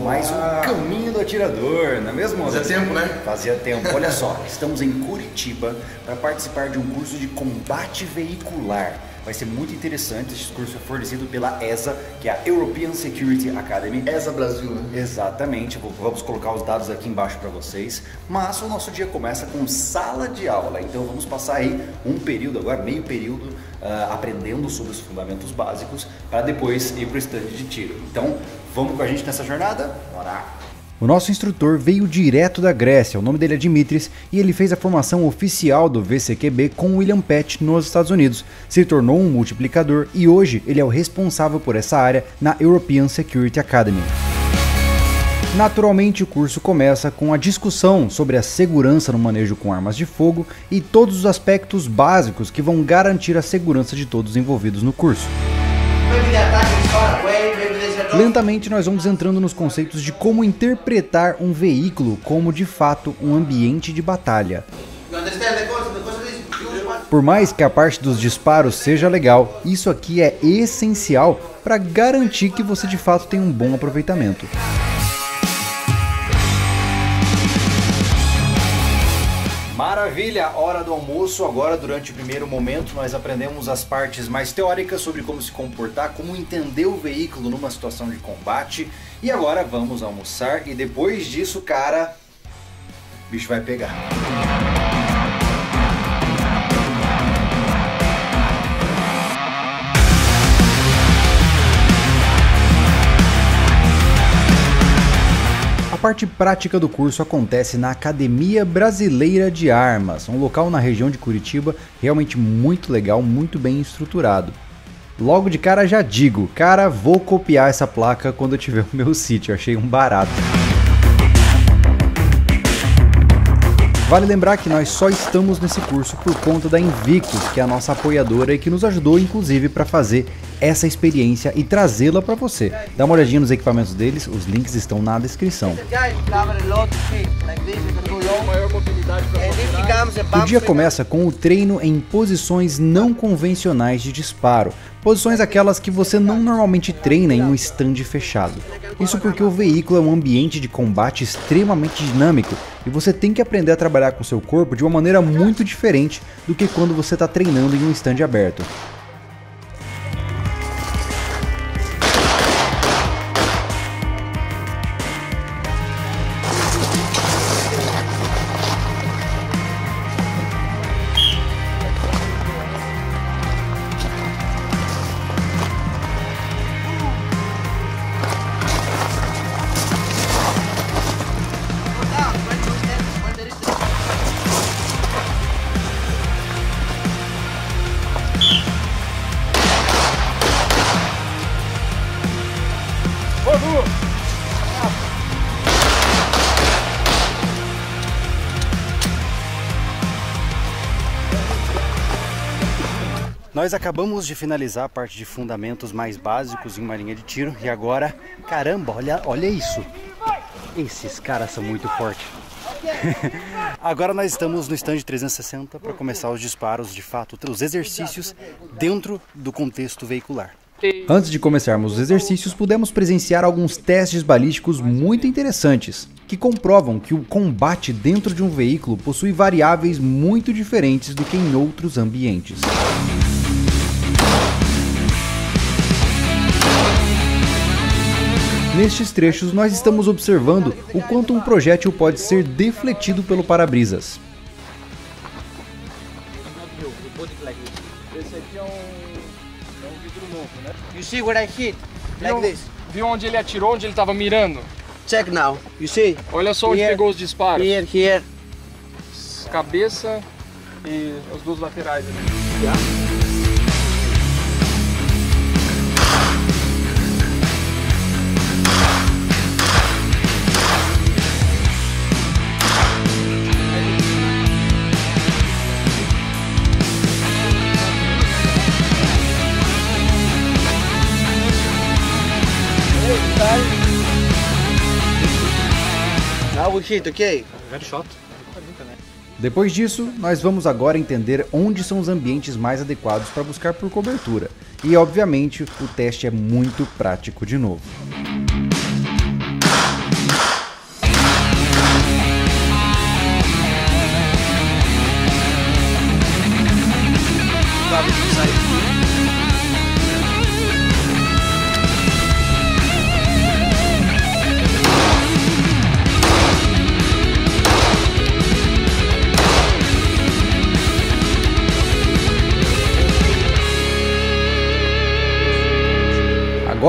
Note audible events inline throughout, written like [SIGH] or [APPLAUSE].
mais um Caminho do Atirador, não é mesmo? Fazia tempo, né? Fazia tempo. Olha só, estamos em Curitiba para participar de um curso de combate veicular. Vai ser muito interessante. Esse curso é fornecido pela ESA, que é a European Security Academy. ESA Brasil, né? Exatamente, vamos colocar os dados aqui embaixo para vocês. Mas o nosso dia começa com sala de aula, então vamos passar aí um período, agora meio período, ah, aprendendo sobre os fundamentos básicos, para depois ir para o stand de tiro. Então, vamos com a gente nessa jornada? Bora! O nosso instrutor veio direto da Grécia, o nome dele é Dimitris, e ele fez a formação oficial do VCQB com William Pett nos Estados Unidos. Se tornou um multiplicador e hoje ele é o responsável por essa área na European Security Academy. Naturalmente, o curso começa com a discussão sobre a segurança no manejo com armas de fogo e todos os aspectos básicos que vão garantir a segurança de todos envolvidos no curso. Lentamente, nós vamos entrando nos conceitos de como interpretar um veículo como de fato um ambiente de batalha. Por mais que a parte dos disparos seja legal, isso aqui é essencial para garantir que você de fato tenha um bom aproveitamento. Maravilha, hora do almoço. Agora, durante o primeiro momento, nós aprendemos as partes mais teóricas sobre como se comportar, como entender o veículo numa situação de combate. E agora vamos almoçar e depois disso, cara, o bicho vai pegar. A parte prática do curso acontece na Academia Brasileira de Armas, um local na região de Curitiba realmente muito legal, muito bem estruturado. Logo de cara já digo, cara, vou copiar essa placa quando eu tiver o meu [LAUGHS] sítio, achei um barato. Vale lembrar que nós só estamos nesse curso por conta da Invictus, que é a nossa apoiadora e que nos ajudou inclusive para fazer essa experiência e trazê-la para você. Dá uma olhadinha nos equipamentos deles, os links estão na descrição. O dia começa com o treino em posições não convencionais de disparo, posições aquelas que você não normalmente treina em um stand fechado. Isso porque o veículo é um ambiente de combate extremamente dinâmico e você tem que aprender a trabalhar com seu corpo de uma maneira muito diferente do que quando você está treinando em um stand aberto. Nós acabamos de finalizar a parte de fundamentos mais básicos em uma linha de tiro e agora, caramba, olha, olha isso. Esses caras são muito fortes. [LAUGHS] agora nós estamos no stand 360 para começar os disparos, de fato, os exercícios dentro do contexto veicular. Antes de começarmos os exercícios, pudemos presenciar alguns testes balísticos muito interessantes, que comprovam que o combate dentro de um veículo possui variáveis muito diferentes do que em outros ambientes. Nestes trechos, nós estamos observando o quanto um projétil pode ser defletido pelo para-brisas. You see where I hit? Like this. viu onde ele atirou, onde ele estava mirando? Check now. You see? Olha só onde Here. pegou os disparos. Here, here. Cabeça e os dois laterais ali. Depois disso, nós vamos agora entender onde são os ambientes mais adequados para buscar por cobertura. E obviamente, o teste é muito prático de novo.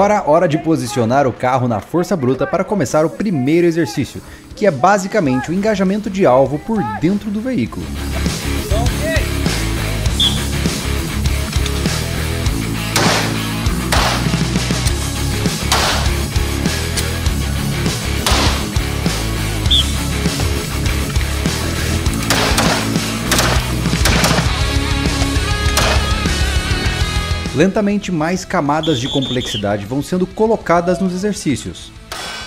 Agora, hora de posicionar o carro na força bruta para começar o primeiro exercício, que é basicamente o engajamento de alvo por dentro do veículo. Lentamente, mais camadas de complexidade vão sendo colocadas nos exercícios.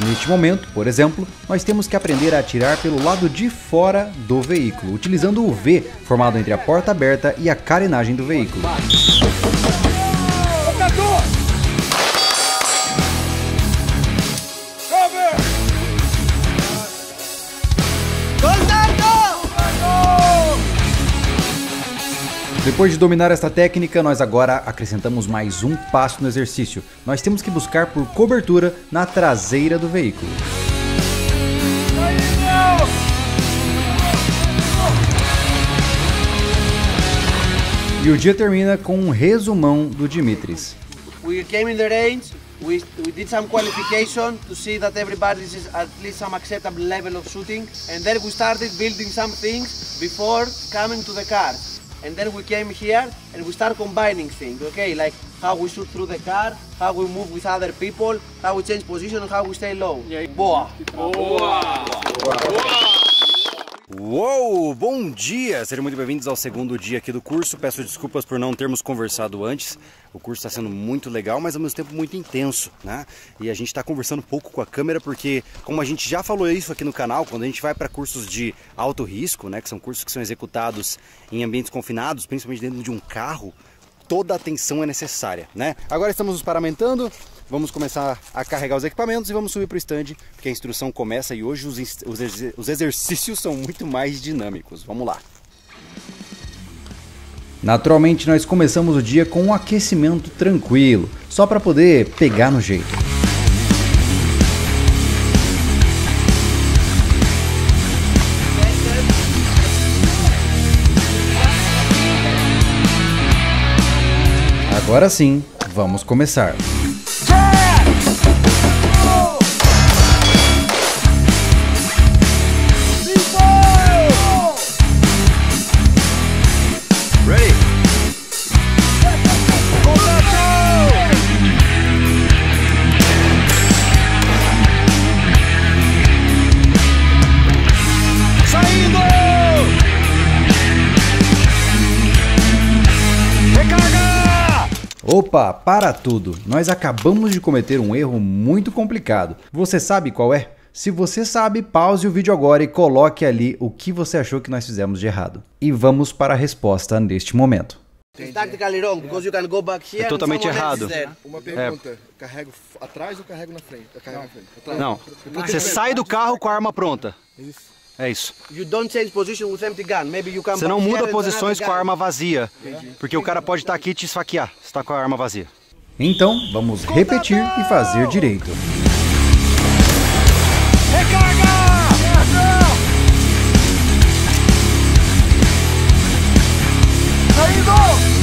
Neste momento, por exemplo, nós temos que aprender a atirar pelo lado de fora do veículo, utilizando o V formado entre a porta aberta e a carenagem do veículo. Depois de dominar esta técnica, nós agora acrescentamos mais um passo no exercício. Nós temos que buscar por cobertura na traseira do veículo. E o dia termina com um resumão do Dimitris. We came in the range, we, we did some qualification to see that everybody is at least some acceptable level of shooting, and then we started building some things before coming to the car. And then we came here and we start combining things, okay? Like how we shoot through the car, how we move with other people, how we change position, how we stay low. Yeah. Boa! Uou, bom dia! Sejam muito bem-vindos ao segundo dia aqui do curso. Peço desculpas por não termos conversado antes. O curso está sendo muito legal, mas ao mesmo tempo muito intenso, né? E a gente está conversando pouco com a câmera porque, como a gente já falou isso aqui no canal, quando a gente vai para cursos de alto risco, né, que são cursos que são executados em ambientes confinados, principalmente dentro de um carro, toda atenção é necessária, né? Agora estamos nos paramentando, vamos começar a carregar os equipamentos e vamos subir para o stand, porque a instrução começa e hoje os, os, os exercícios são muito mais dinâmicos. Vamos lá! Naturalmente, nós começamos o dia com um aquecimento tranquilo, só para poder pegar no jeito. Agora sim, vamos começar. Opa, para tudo! Nós acabamos de cometer um erro muito complicado. Você sabe qual é? Se você sabe, pause o vídeo agora e coloque ali o que você achou que nós fizemos de errado. E vamos para a resposta neste momento. Here É totalmente errado. Uma pergunta, carrego atrás ou carrego na frente? Carrego na frente. Atrás. Não, você sai do carro com a arma pronta. É isso. You don't change position with empty gun. Maybe you can Você não muda posições com a arma vazia. Porque o cara pode estar aqui e te esfaquear. Você está com a arma vazia. Então, vamos repetir e fazer direito. Guys,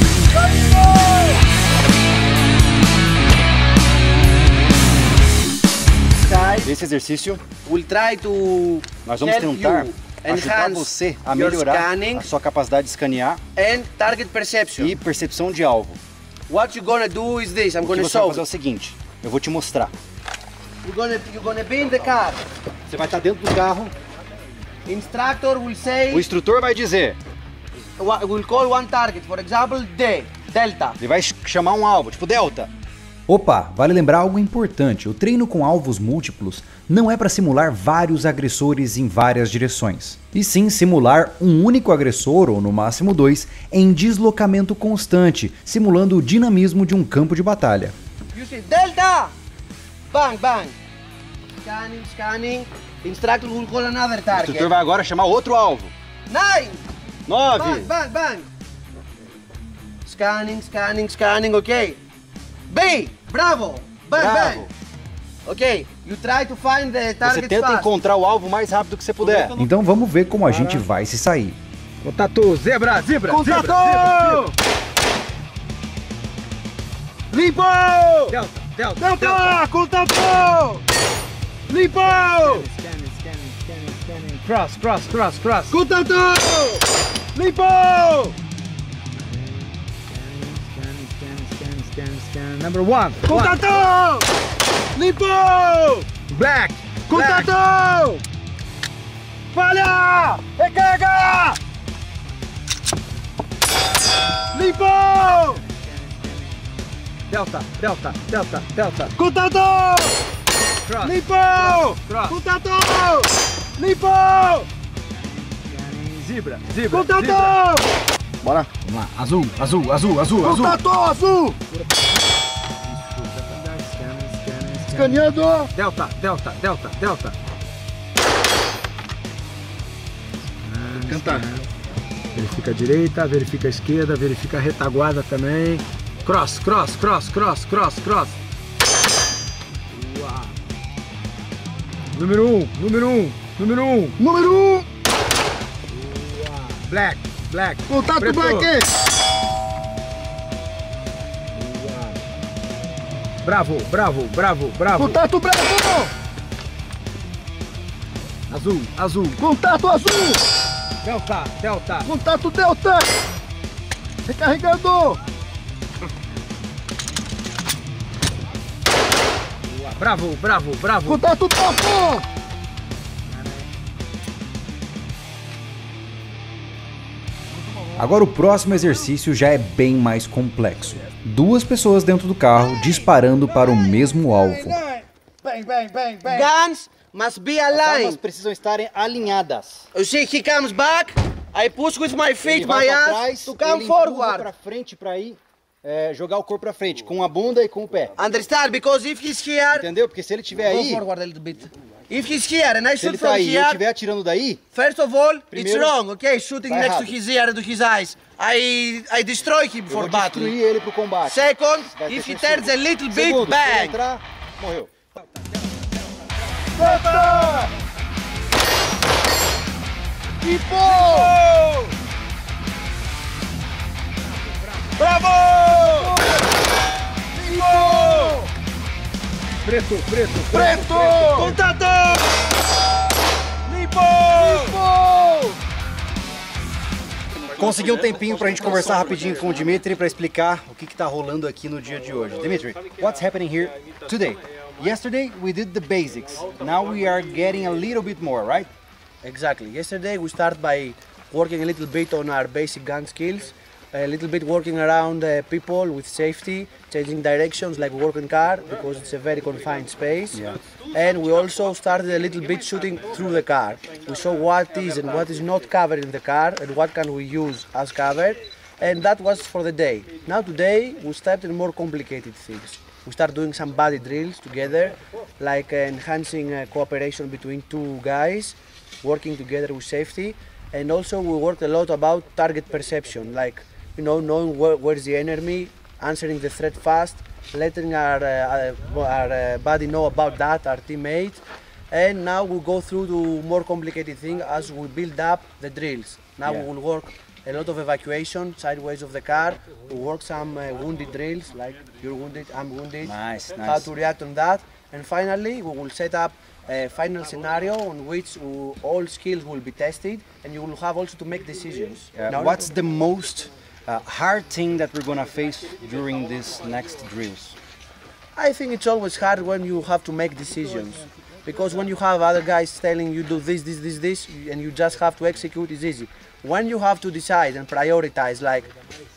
Esse exercício, we'll try to nós vamos tentar you ajudar você a your melhorar a sua capacidade de escanear and target perception. e percepção de alvo. What you're gonna do is this. I'm O que gonna você vai show. fazer é o seguinte, eu vou te mostrar. You're gonna you're gonna be in the car. Você vai estar dentro do carro, Instructor will say o instrutor vai dizer, will call one target. For example, D Delta. ele vai ch- chamar um alvo, tipo delta. Opa, vale lembrar algo importante: o treino com alvos múltiplos não é para simular vários agressores em várias direções, e sim simular um único agressor, ou no máximo dois, em deslocamento constante, simulando o dinamismo de um campo de batalha. Delta. Bang bang. Scanning scanning. Instructor will call another O target. instrutor vai agora chamar outro alvo. Nine. Nove. Bang, bang, bang. Scanning, scanning, scanning, okay. B, bravo. Bang, Bravo. bang. Okay, you try to find the Você target tenta fast. encontrar o alvo o mais rápido que você puder. Então vamos ver como a gente vai se sair. Contato, zebra, zebra, Contato! Limpo! Delta. Delta. Delta! Contato! Limpo! Scanning, scanning, scanning, scanning. Cross, cross, cross, cross. Contato! Limpo! Number one. Contato! Limpo! Black. Contato! Falha! Recarga! Limpo! Delta, delta, delta, delta. Contato! Cross. Limpo! Cross. Contato! Limpo! Zebra, zebra. Contato! Bora! Vamos lá. Azul, azul, azul, azul, azul. Contato azul! Scanning, Escaneando! Delta, delta, delta, delta. Cantar. Verifica a direita, verifica a esquerda, verifica a retaguarda também. Cross, cross, cross, cross, cross, cross. Uau. Número 1, um, número 1, um, número 1. Um. Número 1! Um. Black, black. Contato Preto. Black! Bravo, bravo, bravo, bravo. Contato branco! Azul, azul. Contato azul! Delta, delta. Contato delta! Recarregando! Bravo, bravo, bravo. Contato topo! Agora o próximo exercício já é bem mais complexo. Duas pessoas dentro do carro disparando para o mesmo alvo. Bang, bang, bang, bang! Guns must be aligned. precisam estarem alinhadas. You see, he comes back. I push with my feet, my ass trás, to come forward. pra frente para ir é, jogar o corpo para frente, com a bunda e com o pé. Understand? Because if he's here, Entendeu? Porque se ele estiver go aí, forward a little bit. If he's here and I se ele shoot tá from aí e eu here, estiver atirando daí, first of all, it's Primeiro, wrong. Okay, shooting tá next errado. to his ear and to his eyes. I I destroy him eu for vou battle. destruir ele pro combate. Second, if he turns a little bit, Segundo, se bang. entrar, morreu. Delta! Limpo! Bravo! Limpo! Preto, preto, Preto! Contato! Limpo! Limpo! Consegui um tempinho pra gente conversar rapidinho com o Dimitri pra explicar o que que tá rolando aqui no dia de hoje. Dimitri, what's happening here today? Yesterday we did the basics. Now we are getting a little bit more, right? Exactly. Yesterday we start by working a little bit on our basic gun skills, a little bit working around uh, people with safety, changing directions like working car because it's a very confined space. Yeah. And we also started a little bit shooting through the car. We saw what is and what is not covered in the car and what can we use as covered. And that was for the day. Now today we started more complicated things. We start doing some body drills together, like uh, enhancing uh, cooperation between two guys, working together with safety, and also we worked a lot about target perception, like you know knowing where, where's the enemy, answering the threat fast, letting our uh, our, our uh, body know about that, our teammates, and now we go through to more complicated thing as we build up the drills. Now Yeah. we will work a lot of evacuation sideways of the car. We work some uh, wounded drills, like you're wounded, I'm wounded Nice, how to react on that. And finally, we will set up a final scenario on which uh, all skills will be tested and you will have also to make decisions. Uh, Now, what's the most uh, hard thing that we're gonna face during these next drills? I think it's always hard when you have to make decisions. Because when you have other guys telling you do this, this, this, this, and you just have to execute, it's easy. When you have to decide and prioritize, like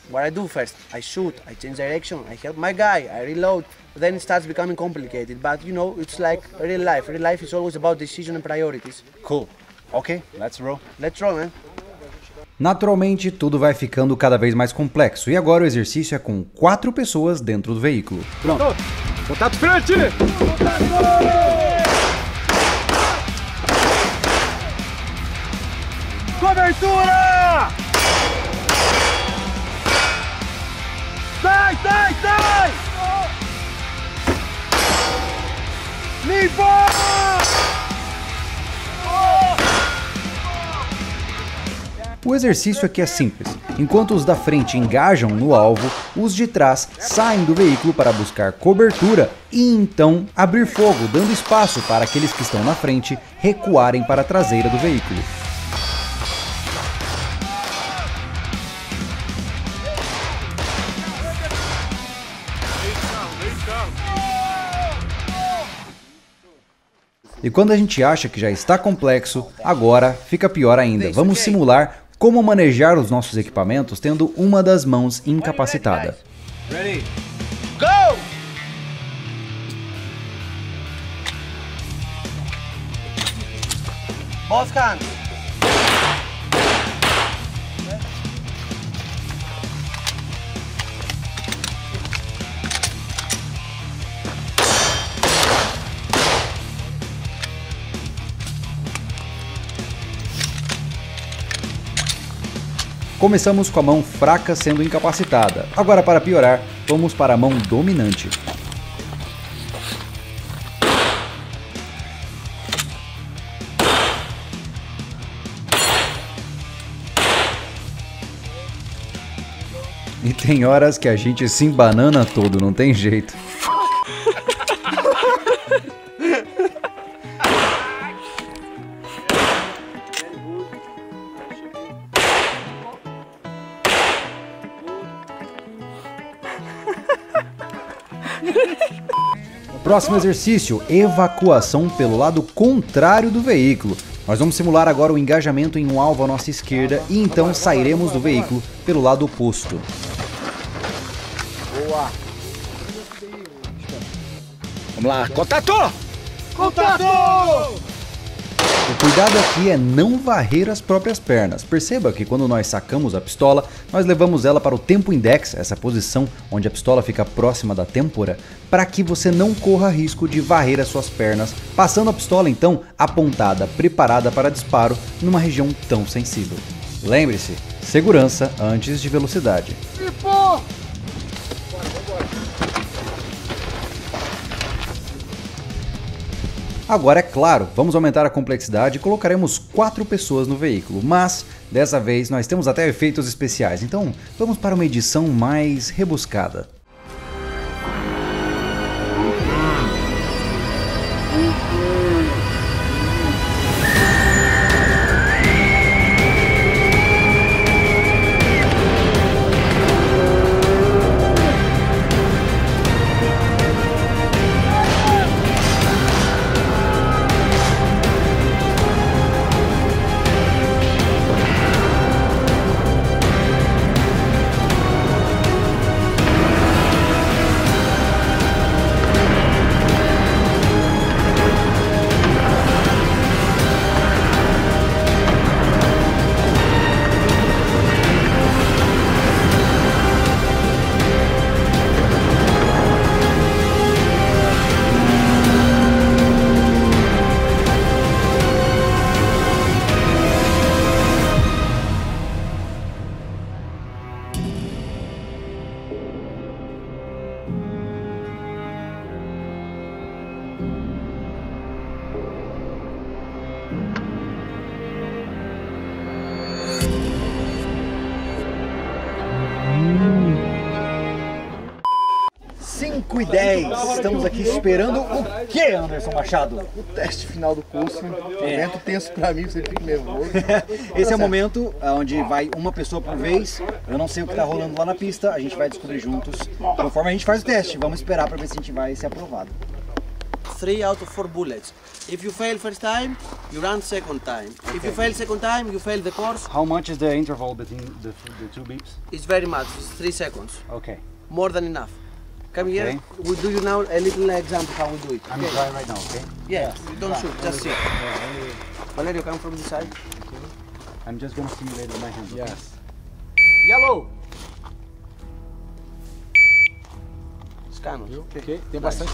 what I do first, I shoot, I change direction, I help my guy, I reload, then it starts becoming complicated. But you know, it's like real life. Real life is always about decision and priorities. Cool. Okay, let's roll. Let's roll, man. Naturalmente, tudo vai ficando cada vez mais complexo. E agora o exercício é com quatro pessoas dentro do veículo. Pronto. Contato frente! Cobertura! Sai, sai, sai! Limpo! O exercício aqui é simples. Enquanto os da frente engajam no alvo, os de trás saem do veículo para buscar cobertura e então abrir fogo, dando espaço para aqueles que estão na frente recuarem para a traseira do veículo. E quando a gente acha que já está complexo, agora fica pior ainda. Vamos simular como manejar os nossos equipamentos tendo uma das mãos incapacitada. Ready? Go! Both hands. Começamos com a mão fraca sendo incapacitada. Agora, para piorar, vamos para a mão dominante. E tem horas que a gente se embanana todo, não tem jeito. Próximo exercício: evacuação pelo lado contrário do veículo. Nós vamos simular agora o engajamento em um alvo à nossa esquerda e então sairemos do veículo pelo lado oposto. Boa. Vamos lá, contato! Contato! Cuidado aqui é não varrer as próprias pernas. Perceba que quando nós sacamos a pistola, nós levamos ela para o tempo index, essa posição onde a pistola fica próxima da têmpora, para que você não corra risco de varrer as suas pernas, passando a pistola então apontada, preparada para disparo numa região tão sensível. Lembre-se, segurança antes de velocidade. Agora, é claro, vamos aumentar a complexidade e colocaremos quatro pessoas no veículo, mas dessa vez nós temos até efeitos especiais, então vamos para uma edição mais rebuscada. Cinco e 10. Estamos aqui esperando o que, Anderson Machado? O teste final do curso. Momento tenso pra mim, você fica nervoso. [LAUGHS] Esse é o momento onde vai uma pessoa por vez. Eu não sei o que está rolando lá na pista, a gente vai descobrir juntos conforme a gente faz o teste. Vamos esperar para ver se a gente vai ser aprovado. Three out of four bullets. If you fail first time, you run second time. If you fail second time, you fail the course. How much is the interval between the, the two beeps? It's very much. It's three seconds. Okay. More than enough. Come here. Okay. We'll do you now a little example how we do it. I'm okay? trying right now, okay? Yeah, you don't shoot, just sit. Valerio, come from this side. I'm just gonna simulate with my hands. okay? Yes. Yellow! Scanos. Ok, tem bastante.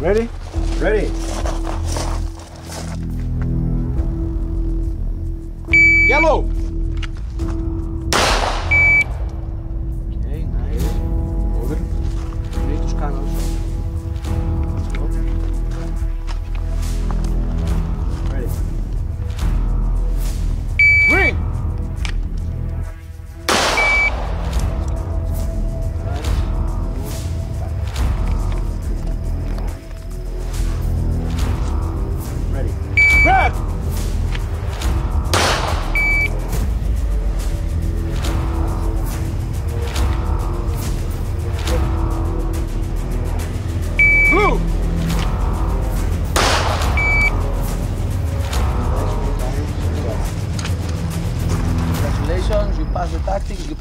Ready? Ready. Yellow!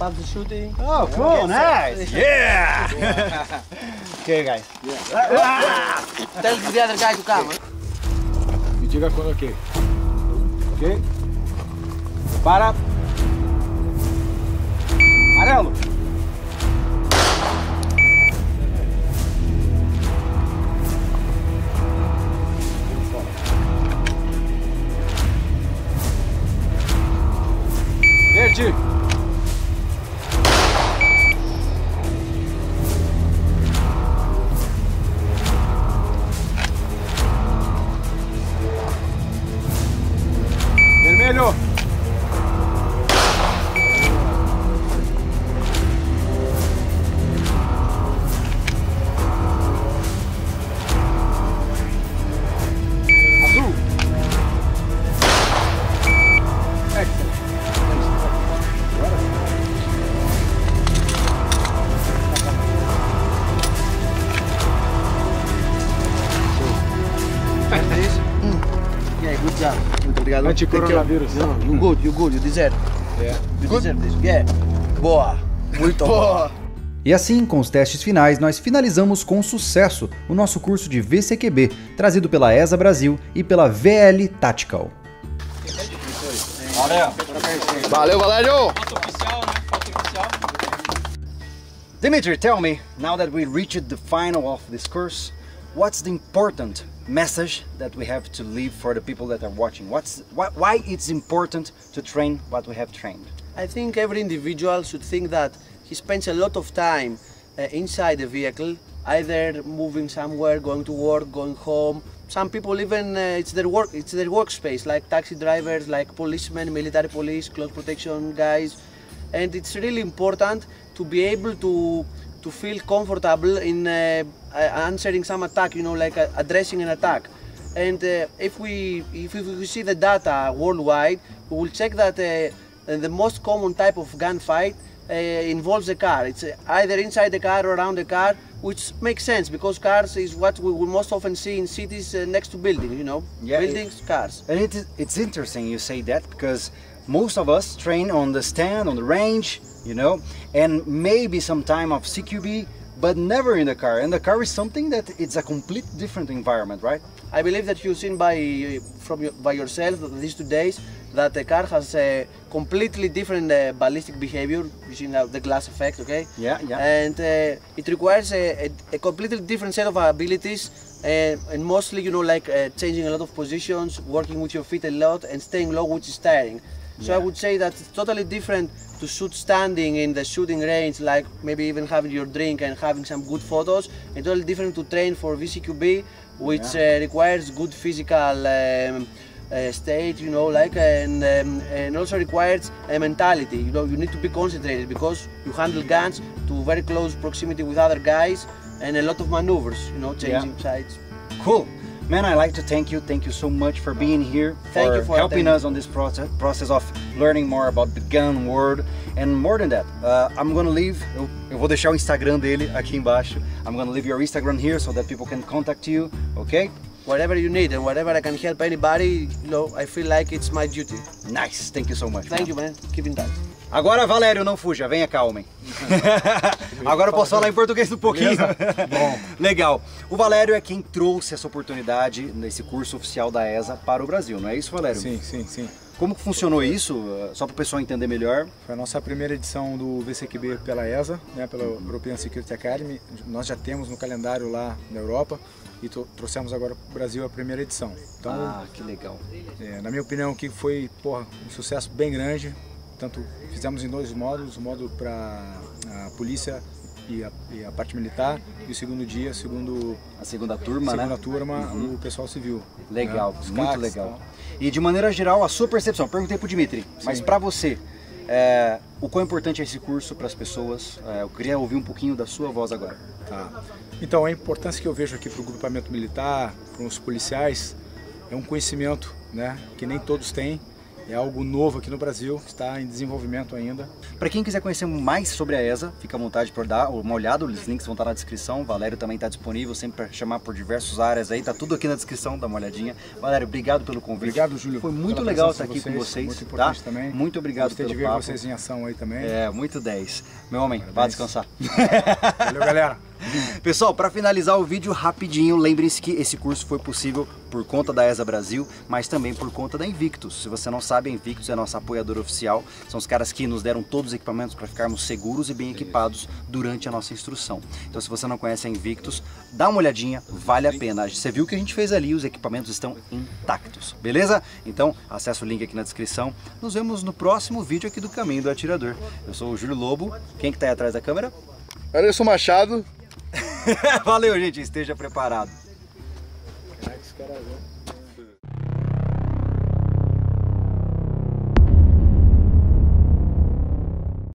Start the shooting. Oh, cool, nice. [LAUGHS] Yeah. [LAUGHS] okay, guys. [LAUGHS] Tell the other guy to come. Me diga quando ok. Ok? Para. Amarelo. Verde. Anticoronavírus. No, you good, you good, you deserve. Yeah. You deserve this. Yeah. Boa. Muito boa. E assim, com os testes finais, nós finalizamos com sucesso o nosso curso de VCQB, trazido pela ESA Brasil e pela VL Tactical. Valeu, Valério! Dimitri, tell me, now that we reached the final of this course, what's the important message that we have to leave for the people that are watching? What's why, why it's important to train what we have trained? I think every individual should think that he spends a lot of time uh, inside the vehicle, either moving somewhere, going to work, going home. Some people even uh, it's their work, it's their workspace, like taxi drivers, like policemen, military police, close protection guys, and it's really important to be able to to feel comfortable in uh, uh, answering some attack, you know, like uh, addressing an attack. And uh, if we if we see the data worldwide, we will check that uh, the most common type of gunfight uh, involves a car. It's uh, either inside the car or around the car, which makes sense because cars is what we will most often see in cities uh, next to buildings. You know, Yeah, buildings, cars. And it, it's interesting you say that because most of us train on the stand, on the range, you know, and maybe some time of CQB, but never in the car. And the car is something that it's a complete different environment, right? I believe that you've seen by from by yourself these two days that the car has a completely different uh, ballistic behavior. See now the glass effect, okay? Yeah, yeah. And uh, it requires a, a, a completely different set of abilities, uh, and mostly, you know, like uh, changing a lot of positions, working with your feet a lot, and staying low, which is tiring. So I would say that it's totally different to shoot standing in the shooting range, like maybe even having your drink and having some good photos, It's totally different to train for VCQB, which uh, requires good physical um, uh, state, you know, like and um, and also requires a mentality. You know, you need to be concentrated because you handle guns to very close proximity with other guys and a lot of maneuvers. You know, changing sides. Cool. Man, I'd like to thank you. Thank you so much for being here, Thank for, you for helping us on this process process of learning more about the gun world. And more than that, uh, I'm gonna leave. Eu, eu vou deixar o Instagram dele aqui embaixo. I'm gonna leave your Instagram here so that people can contact you. Okay? Whatever you need and whatever I can help anybody, you know, I feel like it's my duty. Nice. Thank you so much. Thank you, man. Keep in touch. Agora, Valério, não fuja, venha cá, homem. [LAUGHS] Agora eu posso falar em português um pouquinho. Bom. [LAUGHS] Legal. O Valério é quem trouxe essa oportunidade nesse curso oficial da ESA para o Brasil, não é isso, Valério? Sim, sim, sim. Como funcionou isso? Só para o pessoal entender melhor. Foi a nossa primeira edição do VCQB pela ESA, né, pela European Security Academy. Nós já temos no calendário lá na Europa e trouxemos agora para o Brasil a primeira edição. Então, Ah, que legal. é, na minha opinião, que foi porra, um sucesso bem grande. Tanto fizemos em dois módulos, o módulo para a polícia e a, e a parte militar, e o segundo dia, segundo A segunda turma, segunda né? turma, o pessoal civil. Legal, né, muito CACs legal. tal. E de maneira geral, a sua percepção, perguntei pro Dimitri, mas Sim. para você, é, o quão importante é esse curso para as pessoas? É, eu queria ouvir um pouquinho da sua voz agora. Tá. Então, a importância que eu vejo aqui para o grupamento militar, para os policiais, é um conhecimento né, que nem todos têm É algo novo aqui no Brasil, está em desenvolvimento ainda. Para quem quiser conhecer mais sobre a ESA, fica à vontade para dar uma olhada, os links vão estar na descrição. O Valério também está disponível sempre para chamar por diversas áreas aí, tá tudo aqui na descrição, dá uma olhadinha. Valério, obrigado pelo convite. Obrigado, Júlio. Foi muito legal estar aqui de com vocês, Muito tá? importante também. Muito obrigado Gostei pelo de ver papo. vocês em ação aí também. É, muito 10. Meu homem, vá descansar. Valeu, galera. [LAUGHS] [LAUGHS] Pessoal, para finalizar o vídeo rapidinho, lembrem-se que esse curso foi possível por conta da ESA Brasil, mas também por conta da Invictus. Se você não sabe, a Invictus é nossa apoiadora oficial, são os caras que nos deram todos os equipamentos para ficarmos seguros e bem equipados durante a nossa instrução. Então, se você não conhece a Invictus, dá uma olhadinha, vale a pena. Você viu o que a gente fez ali, os equipamentos estão intactos, beleza? Então, acessa o link aqui na descrição. Nos vemos no próximo vídeo aqui do Caminho do Atirador. Eu sou o Júlio Lobo. Quem que tá aí atrás da câmera? Anderson Machado. [LAUGHS] Valeu, gente. Esteja preparado. Caraca, esse cara...